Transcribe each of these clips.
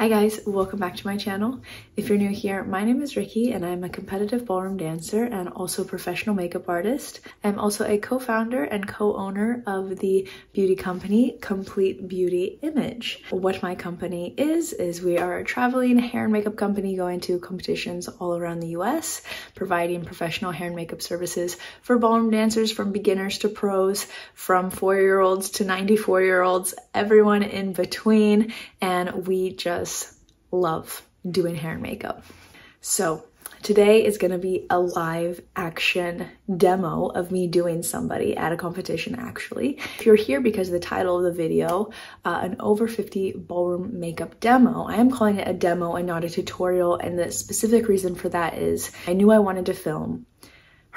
Hi guys, welcome back to my channel. If you're new here, my name is Rickie and I'm a competitive ballroom dancer and also professional makeup artist. I'm also a co-founder and co-owner of the beauty company Complete Beauty Image. What my company is, is we are a traveling hair and makeup company going to competitions all around the US, providing professional hair and makeup services for ballroom dancers from beginners to pros, from four-year-olds to 94-year-olds, everyone in between, and we just love doing hair and makeup. So today is going to be a live action demo of me doing somebody at a competition actually. If you're here because of the title of the video, uh, an over 50 ballroom makeup demo, I am calling it a demo and not a tutorial and the specific reason for that is I knew I wanted to film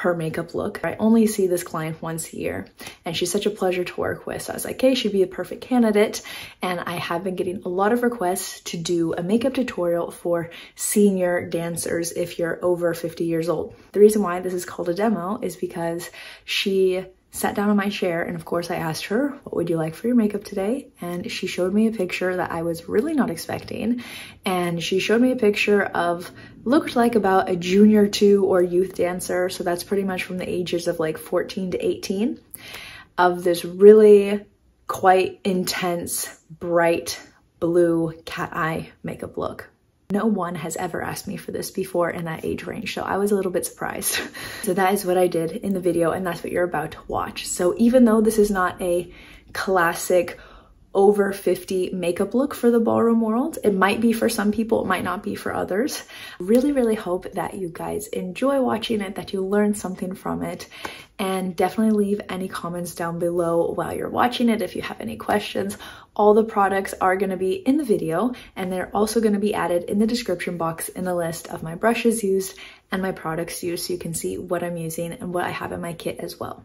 her makeup look. I only see this client once a year and she's such a pleasure to work with. So I was like, hey, she'd be a perfect candidate. And I have been getting a lot of requests to do a makeup tutorial for senior dancers if you're over 50 years old. The reason why this is called a demo is because she sat down on my chair and of course I asked her, what would you like for your makeup today? And she showed me a picture that I was really not expecting. And she showed me a picture of, looked like about a junior two or youth dancer. So that's pretty much from the ages of like 14 to 18 of this really quite intense, bright blue cat eye makeup look. No one has ever asked me for this before in that age range, so I was a little bit surprised. so that is what I did in the video and that's what you're about to watch. So even though this is not a classic over 50 makeup look for the ballroom world. It might be for some people, it might not be for others. Really, really hope that you guys enjoy watching it, that you learn something from it, and definitely leave any comments down below while you're watching it if you have any questions. All the products are going to be in the video and they're also going to be added in the description box in the list of my brushes used and my products used so you can see what I'm using and what I have in my kit as well.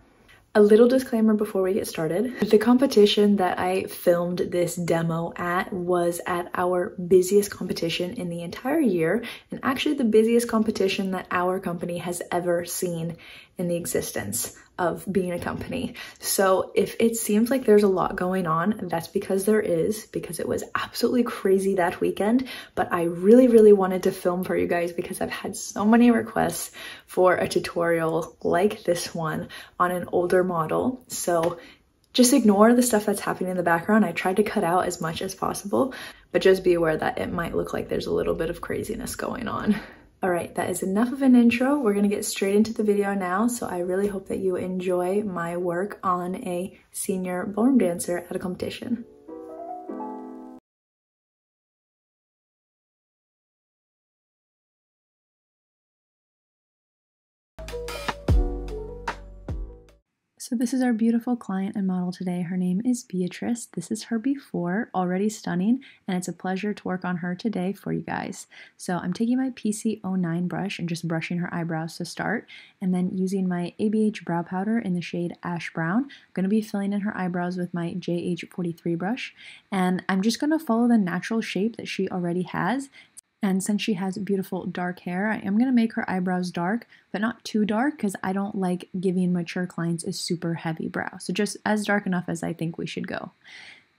A little disclaimer before we get started. The competition that I filmed this demo at was at our busiest competition in the entire year and actually the busiest competition that our company has ever seen in the existence of being a company. So if it seems like there's a lot going on, that's because there is, because it was absolutely crazy that weekend. But I really, really wanted to film for you guys because I've had so many requests for a tutorial like this one on an older model. So just ignore the stuff that's happening in the background. I tried to cut out as much as possible, but just be aware that it might look like there's a little bit of craziness going on. All right, that is enough of an intro. We're gonna get straight into the video now. So I really hope that you enjoy my work on a senior ballroom dancer at a competition. So this is our beautiful client and model today. Her name is Beatrice. This is her before, already stunning, and it's a pleasure to work on her today for you guys. So I'm taking my PC09 brush and just brushing her eyebrows to start, and then using my ABH brow powder in the shade Ash Brown. I'm going to be filling in her eyebrows with my JH43 brush, and I'm just going to follow the natural shape that she already has and since she has beautiful dark hair, I am going to make her eyebrows dark, but not too dark because I don't like giving mature clients a super heavy brow. So just as dark enough as I think we should go.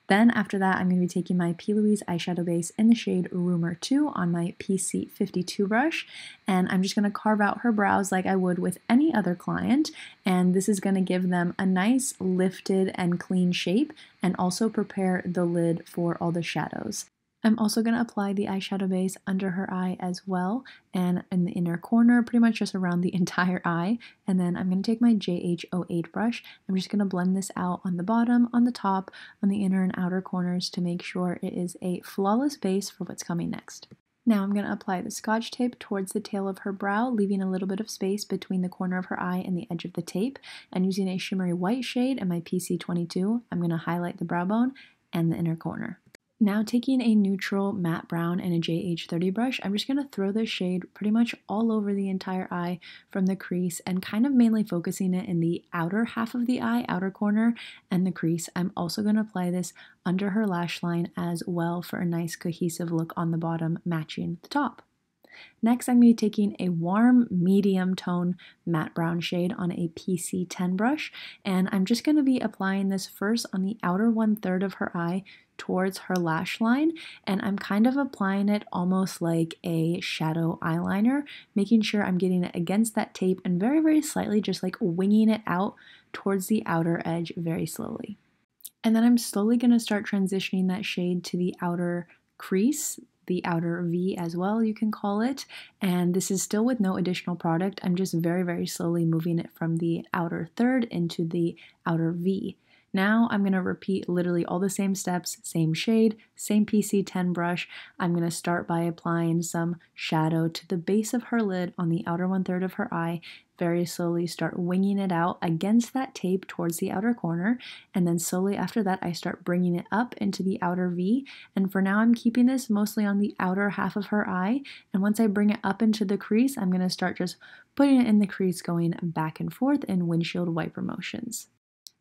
Then after that, I'm going to be taking my P. Louise eyeshadow base in the shade Rumour 2 on my PC52 brush. And I'm just going to carve out her brows like I would with any other client. And this is going to give them a nice lifted and clean shape and also prepare the lid for all the shadows. I'm also going to apply the eyeshadow base under her eye as well and in the inner corner, pretty much just around the entire eye. And then I'm going to take my JH08 brush. I'm just going to blend this out on the bottom, on the top, on the inner and outer corners to make sure it is a flawless base for what's coming next. Now I'm going to apply the scotch tape towards the tail of her brow, leaving a little bit of space between the corner of her eye and the edge of the tape. And using a shimmery white shade and my PC22, I'm going to highlight the brow bone and the inner corner. Now taking a neutral matte brown and a JH30 brush, I'm just going to throw this shade pretty much all over the entire eye from the crease and kind of mainly focusing it in the outer half of the eye, outer corner, and the crease. I'm also going to apply this under her lash line as well for a nice cohesive look on the bottom matching the top. Next, I'm going to be taking a warm medium tone matte brown shade on a PC10 brush, and I'm just going to be applying this first on the outer one third of her eye towards her lash line and I'm kind of applying it almost like a shadow eyeliner, making sure I'm getting it against that tape and very, very slightly just like winging it out towards the outer edge very slowly. And then I'm slowly going to start transitioning that shade to the outer crease, the outer V as well, you can call it. And this is still with no additional product. I'm just very, very slowly moving it from the outer third into the outer V. Now I'm going to repeat literally all the same steps, same shade, same PC10 brush. I'm going to start by applying some shadow to the base of her lid on the outer one third of her eye. Very slowly start winging it out against that tape towards the outer corner. And then slowly after that, I start bringing it up into the outer V. And for now, I'm keeping this mostly on the outer half of her eye. And once I bring it up into the crease, I'm going to start just putting it in the crease going back and forth in windshield wiper motions.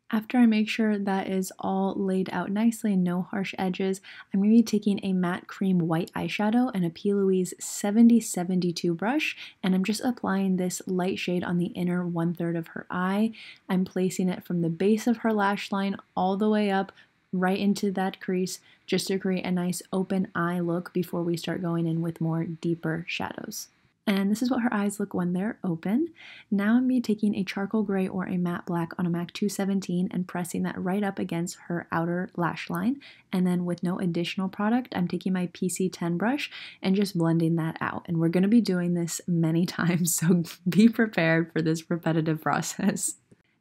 After I make sure that is all laid out nicely and no harsh edges, I'm going to be taking a matte cream white eyeshadow and a P. Louise 7072 brush, and I'm just applying this light shade on the inner one third of her eye. I'm placing it from the base of her lash line all the way up right into that crease just to create a nice open eye look before we start going in with more deeper shadows. And this is what her eyes look when they're open. Now I'm going to be taking a charcoal gray or a matte black on a MAC 217 and pressing that right up against her outer lash line. And then with no additional product, I'm taking my PC10 brush and just blending that out. And we're going to be doing this many times, so be prepared for this repetitive process.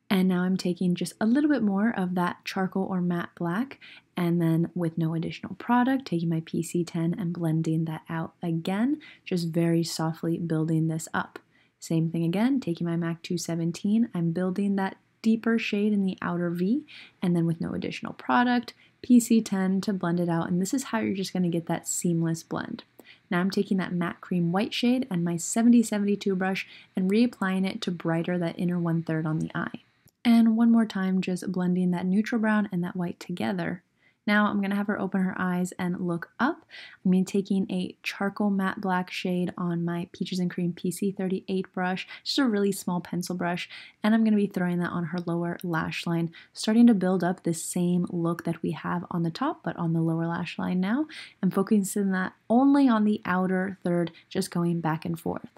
And now I'm taking just a little bit more of that charcoal or matte black and then with no additional product, taking my PC10 and blending that out again, just very softly building this up. Same thing again, taking my MAC 217, I'm building that deeper shade in the outer V, and then with no additional product, PC10 to blend it out, and this is how you're just gonna get that seamless blend. Now I'm taking that matte cream white shade and my 7072 brush and reapplying it to brighter that inner one third on the eye. And one more time, just blending that neutral brown and that white together now I'm going to have her open her eyes and look up. I'm going to be taking a charcoal matte black shade on my Peaches and Cream PC38 brush, just a really small pencil brush, and I'm going to be throwing that on her lower lash line, starting to build up the same look that we have on the top, but on the lower lash line now. I'm focusing that only on the outer third, just going back and forth.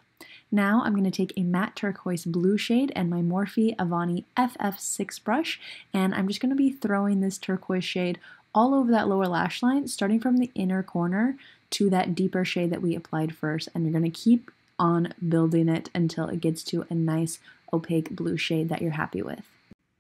Now I'm going to take a matte turquoise blue shade and my Morphe Avani FF6 brush, and I'm just going to be throwing this turquoise shade all over that lower lash line, starting from the inner corner to that deeper shade that we applied first. And you're going to keep on building it until it gets to a nice opaque blue shade that you're happy with.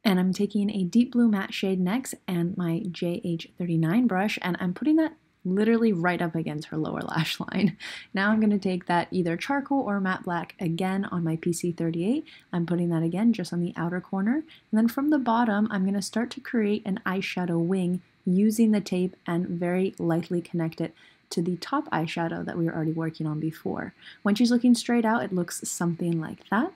And I'm taking a deep blue matte shade next and my JH39 brush and I'm putting that literally right up against her lower lash line. Now I'm going to take that either charcoal or matte black again on my PC38. I'm putting that again just on the outer corner. And then from the bottom, I'm going to start to create an eyeshadow wing using the tape and very lightly connect it to the top eyeshadow that we were already working on before. When she's looking straight out, it looks something like that.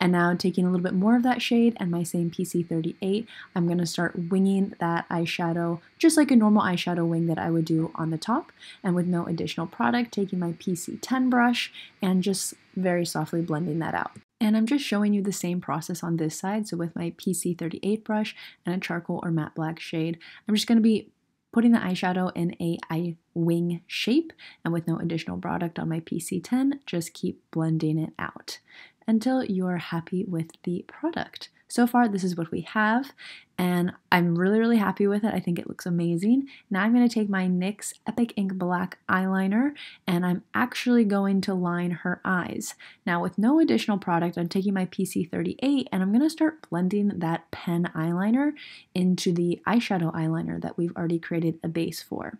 And now taking a little bit more of that shade and my same PC38, I'm going to start winging that eyeshadow just like a normal eyeshadow wing that I would do on the top. And with no additional product, taking my PC10 brush and just very softly blending that out. And I'm just showing you the same process on this side. So with my PC38 brush and a charcoal or matte black shade, I'm just going to be putting the eyeshadow in a eye wing shape and with no additional product on my PC10, just keep blending it out until you're happy with the product. So far, this is what we have, and I'm really, really happy with it. I think it looks amazing. Now I'm going to take my NYX Epic Ink Black eyeliner, and I'm actually going to line her eyes. Now, with no additional product, I'm taking my PC38, and I'm going to start blending that pen eyeliner into the eyeshadow eyeliner that we've already created a base for.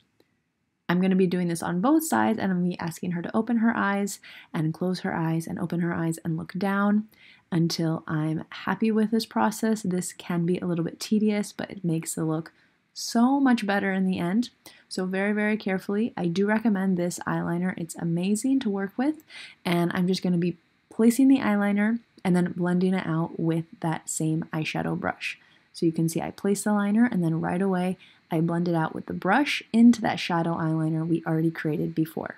I'm going to be doing this on both sides and I'm going to be asking her to open her eyes and close her eyes and open her eyes and look down until I'm happy with this process. This can be a little bit tedious, but it makes the look so much better in the end. So very, very carefully, I do recommend this eyeliner. It's amazing to work with and I'm just going to be placing the eyeliner and then blending it out with that same eyeshadow brush. So you can see I place the liner and then right away I blend it out with the brush into that shadow eyeliner we already created before.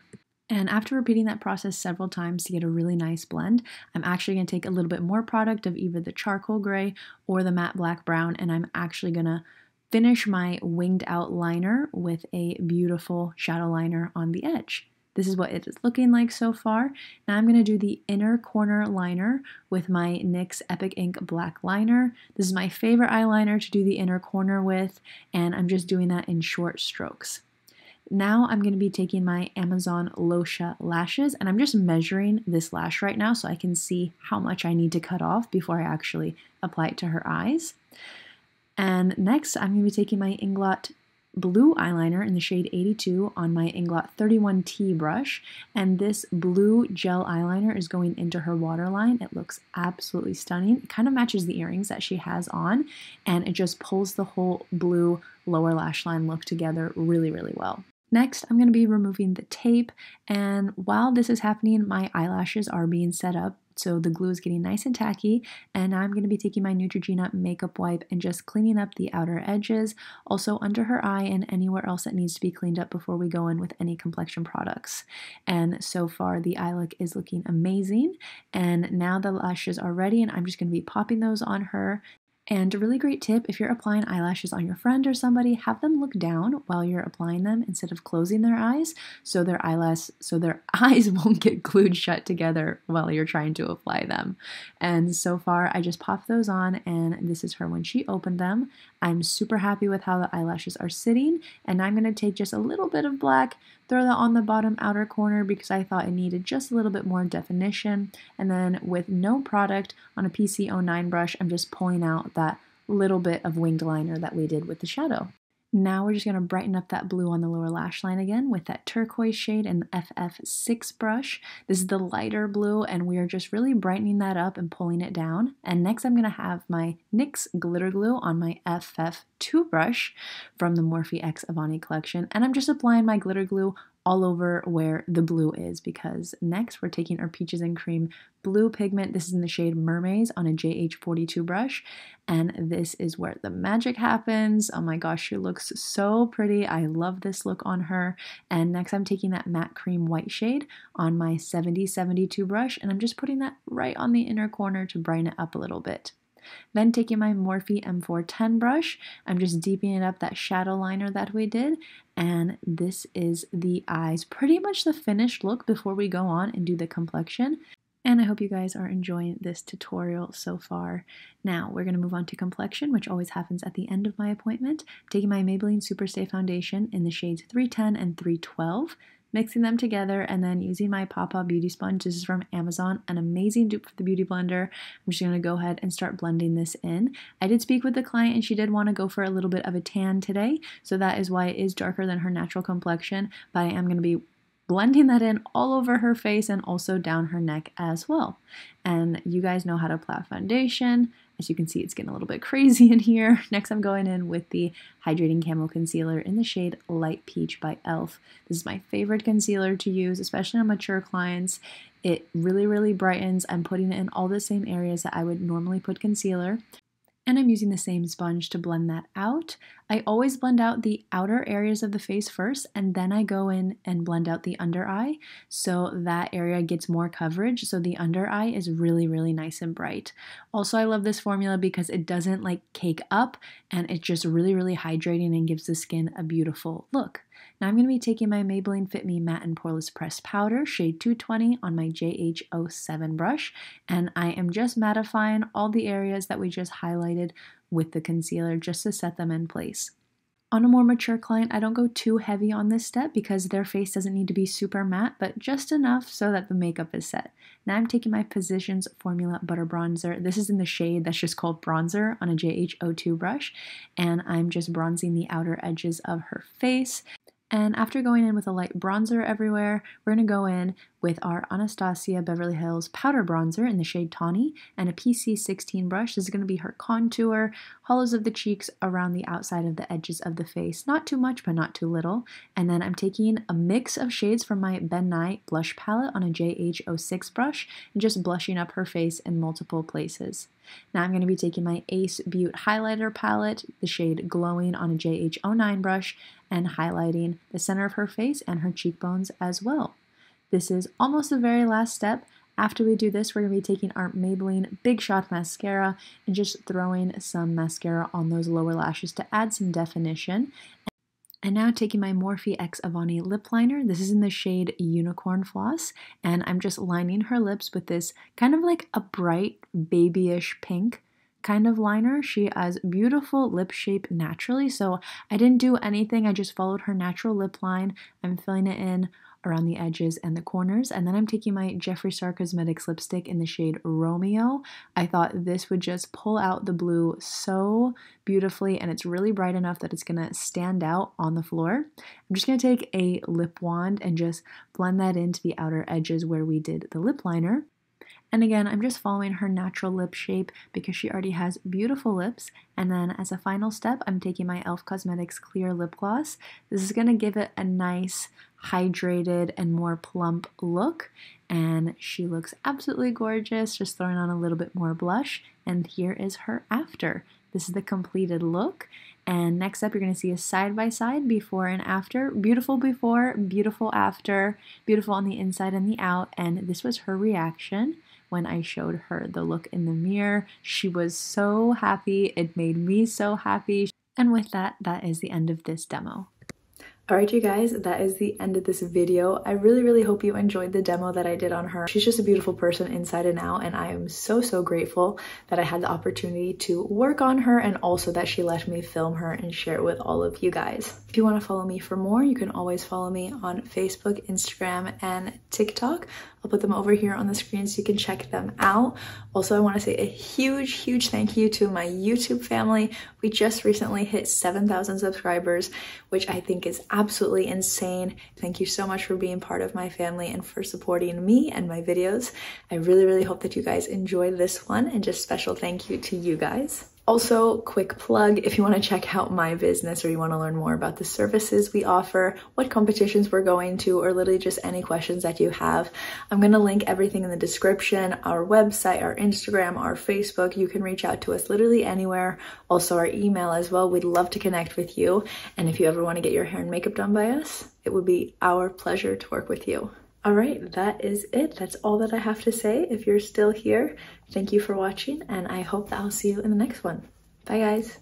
And after repeating that process several times to get a really nice blend, I'm actually going to take a little bit more product of either the charcoal gray or the matte black brown, and I'm actually going to finish my winged out liner with a beautiful shadow liner on the edge. This is what it is looking like so far. Now I'm going to do the inner corner liner with my NYX Epic Ink black liner. This is my favorite eyeliner to do the inner corner with, and I'm just doing that in short strokes. Now I'm going to be taking my Amazon Losha lashes and I'm just measuring this lash right now so I can see how much I need to cut off before I actually apply it to her eyes. And next I'm going to be taking my Inglot blue eyeliner in the shade 82 on my Inglot 31T brush. And this blue gel eyeliner is going into her waterline. It looks absolutely stunning. It kind of matches the earrings that she has on, and it just pulls the whole blue lower lash line look together really, really well. Next, I'm going to be removing the tape, and while this is happening, my eyelashes are being set up so the glue is getting nice and tacky. And I'm going to be taking my Neutrogena makeup wipe and just cleaning up the outer edges, also under her eye and anywhere else that needs to be cleaned up before we go in with any complexion products. And so far the eye look is looking amazing. And now the lashes are ready and I'm just going to be popping those on her. And a really great tip if you're applying eyelashes on your friend or somebody, have them look down while you're applying them instead of closing their eyes so their eyelash so their eyes won't get glued shut together while you're trying to apply them. And so far I just popped those on and this is her when she opened them. I'm super happy with how the eyelashes are sitting and I'm going to take just a little bit of black, throw that on the bottom outer corner because I thought it needed just a little bit more definition and then with no product on a PC09 brush I'm just pulling out that little bit of winged liner that we did with the shadow. Now we're just going to brighten up that blue on the lower lash line again with that turquoise shade and the FF6 brush. This is the lighter blue and we are just really brightening that up and pulling it down. And next I'm going to have my NYX glitter glue on my FF2 brush from the Morphe X Avani collection. And I'm just applying my glitter glue all over where the blue is because next we're taking our Peaches and Cream blue pigment. This is in the shade Mermaids on a JH42 brush and this is where the magic happens. Oh my gosh, she looks so pretty. I love this look on her. And next I'm taking that matte cream white shade on my 7072 brush and I'm just putting that right on the inner corner to brighten it up a little bit. Then taking my Morphe M410 brush, I'm just deepening it up that shadow liner that we did. And this is the eyes, pretty much the finished look before we go on and do the complexion. And I hope you guys are enjoying this tutorial so far. Now, we're going to move on to complexion, which always happens at the end of my appointment. Taking my Maybelline Superstay Foundation in the shades 310 and 312 mixing them together and then using my Papa Beauty Sponge. This is from Amazon, an amazing dupe for the Beauty Blender. I'm just going to go ahead and start blending this in. I did speak with the client and she did want to go for a little bit of a tan today, so that is why it is darker than her natural complexion, but I am going to be blending that in all over her face and also down her neck as well. And you guys know how to apply foundation. As you can see, it's getting a little bit crazy in here. Next, I'm going in with the Hydrating Camo Concealer in the shade Light Peach by e.l.f. This is my favorite concealer to use, especially on mature clients. It really, really brightens. I'm putting it in all the same areas that I would normally put concealer and I'm using the same sponge to blend that out. I always blend out the outer areas of the face first and then I go in and blend out the under eye so that area gets more coverage so the under eye is really really nice and bright. Also I love this formula because it doesn't like cake up and it's just really really hydrating and gives the skin a beautiful look. Now I'm going to be taking my Maybelline Fit Me Matte and Poreless Pressed Powder, shade 220 on my JH07 brush, and I am just mattifying all the areas that we just highlighted with the concealer just to set them in place. On a more mature client, I don't go too heavy on this step because their face doesn't need to be super matte, but just enough so that the makeup is set. Now I'm taking my Physicians Formula Butter Bronzer. This is in the shade that's just called Bronzer on a JH02 brush, and I'm just bronzing the outer edges of her face. And after going in with a light bronzer everywhere, we're going to go in with our Anastasia Beverly Hills powder bronzer in the shade Tawny and a PC16 brush. This is going to be her contour, hollows of the cheeks around the outside of the edges of the face. Not too much, but not too little. And then I'm taking a mix of shades from my Ben Nye blush palette on a JH06 brush and just blushing up her face in multiple places. Now I'm going to be taking my Ace Beauté highlighter palette, the shade Glowing on a JH09 brush, and highlighting the center of her face and her cheekbones as well. This is almost the very last step. After we do this, we're going to be taking our Maybelline Big Shot Mascara and just throwing some mascara on those lower lashes to add some definition. And now taking my Morphe X Avani lip liner. This is in the shade Unicorn Floss. And I'm just lining her lips with this kind of like a bright babyish pink kind of liner. She has beautiful lip shape naturally, so I didn't do anything. I just followed her natural lip line. I'm filling it in around the edges and the corners. And then I'm taking my Jeffree Star Cosmetics lipstick in the shade Romeo. I thought this would just pull out the blue so beautifully and it's really bright enough that it's gonna stand out on the floor. I'm just gonna take a lip wand and just blend that into the outer edges where we did the lip liner. And again, I'm just following her natural lip shape because she already has beautiful lips. And then as a final step, I'm taking my e.l.f. Cosmetics Clear Lip Gloss. This is going to give it a nice, hydrated, and more plump look. And she looks absolutely gorgeous, just throwing on a little bit more blush. And here is her after. This is the completed look. And next up, you're going to see a side by side before and after. Beautiful before, beautiful after, beautiful on the inside and the out. And this was her reaction when I showed her the look in the mirror. She was so happy. It made me so happy. And with that, that is the end of this demo. Alright you guys, that is the end of this video. I really, really hope you enjoyed the demo that I did on her. She's just a beautiful person inside and out and I am so, so grateful that I had the opportunity to work on her and also that she let me film her and share it with all of you guys. If you want to follow me for more, you can always follow me on Facebook, Instagram, and TikTok. I'll put them over here on the screen so you can check them out. Also, I want to say a huge, huge thank you to my YouTube family. We just recently hit 7,000 subscribers, which I think is absolutely insane. Thank you so much for being part of my family and for supporting me and my videos. I really, really hope that you guys enjoyed this one and just special thank you to you guys. Also, quick plug if you want to check out my business or you want to learn more about the services we offer, what competitions we're going to, or literally just any questions that you have, I'm going to link everything in the description our website, our Instagram, our Facebook. You can reach out to us literally anywhere. Also, our email as well. We'd love to connect with you. And if you ever want to get your hair and makeup done by us, it would be our pleasure to work with you. All right, that is it. That's all that I have to say. If you're still here, thank you for watching, and I hope that I'll see you in the next one. Bye, guys.